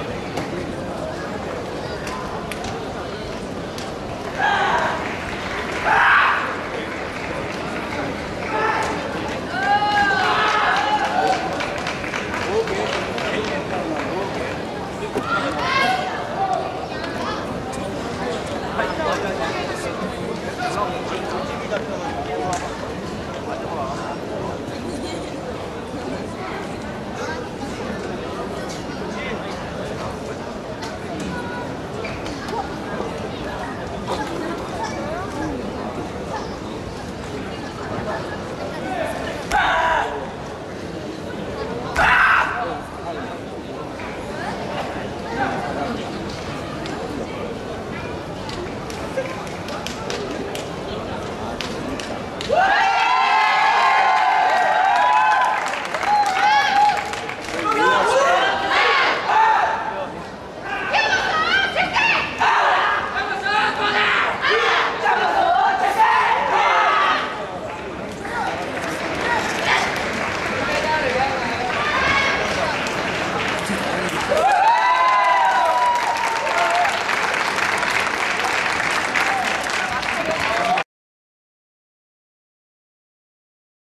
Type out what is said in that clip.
いいね。